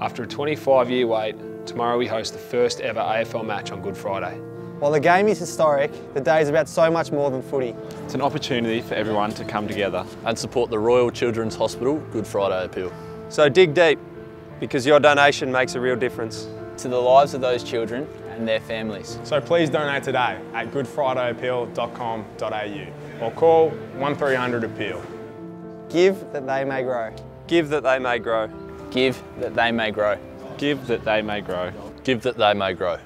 After a 25 year wait, tomorrow we host the first ever AFL match on Good Friday. While the game is historic, the day is about so much more than footy. It's an opportunity for everyone to come together and support the Royal Children's Hospital Good Friday Appeal. So dig deep, because your donation makes a real difference. To the lives of those children and their families. So please donate today at goodfridayappeal.com.au or call 1300 Appeal. Give that they may grow. Give that they may grow. Give that they may grow. Give that they may grow. Give that they may grow.